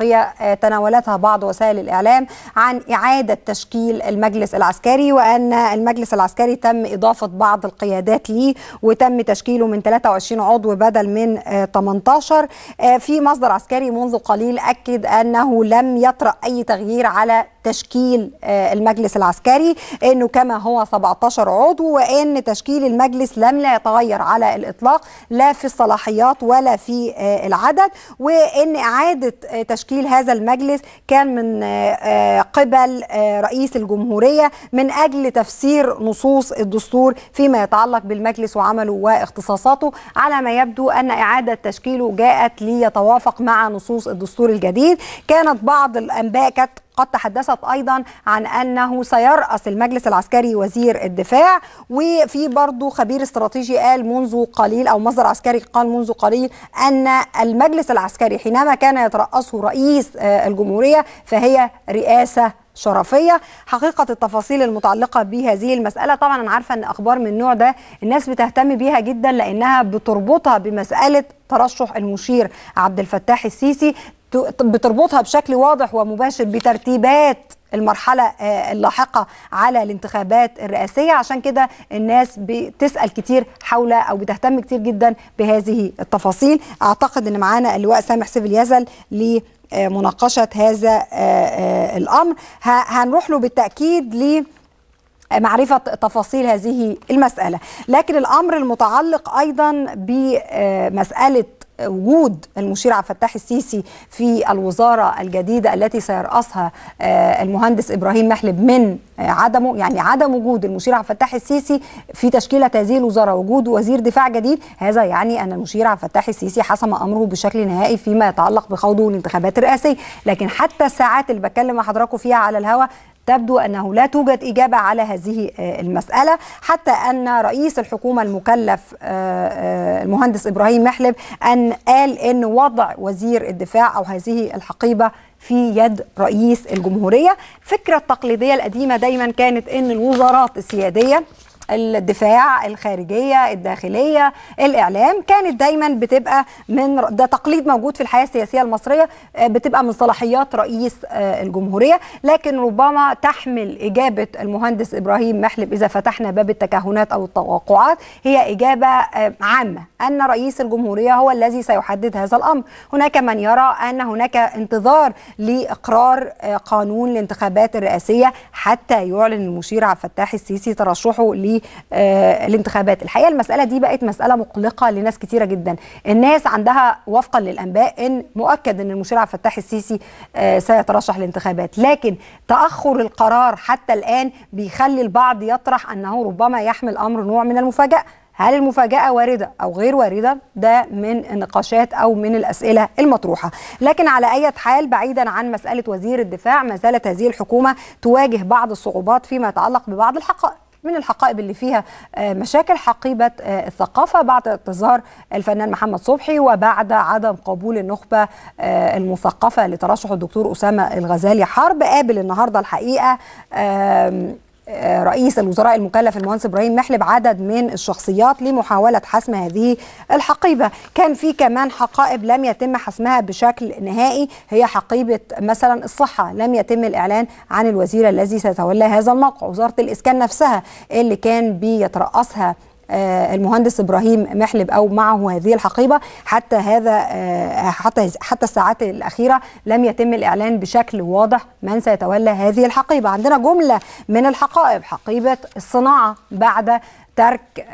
هي تناولتها بعض وسائل الإعلام عن إعادة تشكيل المجلس العسكري وأن المجلس العسكري تم إضافة بعض القيادات ليه وتم تشكيله من 23 عضو بدل من 18 في مصدر عسكري منذ قليل أكد أنه لم يطرأ أي تغيير على تشكيل المجلس العسكري إنه كما هو 17 عضو وإن تشكيل المجلس لم لا يتغير على الإطلاق لا في الصلاحيات ولا في العدد وإن إعادة تشكيل هذا المجلس كان من قبل رئيس الجمهورية من أجل تفسير نصوص الدستور فيما يتعلق بالمجلس وعمله واختصاصاته على ما يبدو أن إعادة تشكيله جاءت ليتوافق مع نصوص الدستور الجديد. كانت بعض الأنباء كانت قد تحدثت أيضا عن أنه سيرأس المجلس العسكري وزير الدفاع وفي برضه خبير استراتيجي قال منذ قليل أو مصدر عسكري قال منذ قليل أن المجلس العسكري حينما كان يترأسه رئيس الجمهورية فهي رئاسة شرفية. حقيقة التفاصيل المتعلقة بهذه المسألة طبعا أنا عارفة إن أخبار من النوع ده الناس بتهتم بيها جدا لأنها بتربطها بمسألة ترشح المشير عبد الفتاح السيسي بتربطها بشكل واضح ومباشر بترتيبات المرحلة اللاحقة على الانتخابات الرئاسية. عشان كده الناس بتسأل كتير حول أو بتهتم كتير جدا بهذه التفاصيل. أعتقد أن معانا اللواء سامح سيف اليزل لمناقشة هذا الأمر. هنروح له بالتأكيد ل معرفة تفاصيل هذه المسألة. لكن الأمر المتعلق أيضا بمسألة وجود المشير عبد الفتاح السيسي في الوزارة الجديدة التي سيرأسها المهندس إبراهيم محلب من عدمه يعني عدم وجود المشير عبد الفتاح السيسي في تشكيلة هذه الوزارة وجود وزير دفاع جديد. هذا يعني أن المشير عبد الفتاح السيسي حسم أمره بشكل نهائي فيما يتعلق بخوضه الانتخابات الرئاسية. لكن حتى الساعات اللي بكلم حضراتكم فيها على الهواء تبدو أنه لا توجد إجابة على هذه المسألة حتى أن رئيس الحكومة المكلف المهندس إبراهيم محلب أن قال إن وضع وزير الدفاع أو هذه الحقيبة في يد رئيس الجمهورية. الفكرة التقليديه القديمة دايما كانت إن الوزارات السيادية الدفاع الخارجية الداخلية الإعلام كانت دايما بتبقى من ده تقليد موجود في الحياة السياسية المصرية بتبقى من صلاحيات رئيس الجمهورية. لكن ربما تحمل إجابة المهندس إبراهيم محلب إذا فتحنا باب التكهنات أو التوقعات هي إجابة عامة أن رئيس الجمهورية هو الذي سيحدد هذا الأمر. هناك من يرى أن هناك انتظار لإقرار قانون الانتخابات الرئاسية حتى يعلن المشير عبد الفتاح السيسي ترشحه للانتخابات الحقيقة المسألة دي بقت مسألة مقلقة لناس كتيرة جدا. الناس عندها وفقا للأنباء إن مؤكد إن المشير عبد الفتاح السيسي سيترشح للانتخابات. لكن تأخر القرار حتى الآن بيخلي البعض يطرح أنه ربما يحمل أمر نوع من المفاجأة. هل المفاجأة واردة أو غير واردة؟ ده من النقاشات أو من الأسئلة المطروحة. لكن على أي حال بعيدا عن مسألة وزير الدفاع ما زالت هذه الحكومة تواجه بعض الصعوبات فيما يتعلق ببعض الحقائق من الحقائب اللي فيها مشاكل حقيبة الثقافة بعد اعتذار الفنان محمد صبحي وبعد عدم قبول النخبة المثقفة لترشح الدكتور أسامة الغزالي حرب قابل النهاردة الحقيقة. رئيس الوزراء المكلف المهندس إبراهيم محلب عدد من الشخصيات لمحاولة حسم هذه الحقيبة، كان في كمان حقائب لم يتم حسمها بشكل نهائي. هي حقيبة مثلا الصحة، لم يتم الإعلان عن الوزير الذي سيتولى هذا الموقع، وزارة الإسكان نفسها اللي كان بيترأسها المهندس إبراهيم محلب أو معه هذه الحقيبة حتى هذا حتى حتى الساعات الأخيرة لم يتم الإعلان بشكل واضح من سيتولى هذه الحقيبة. عندنا جملة من الحقائب حقيبة الصناعة بعد ترك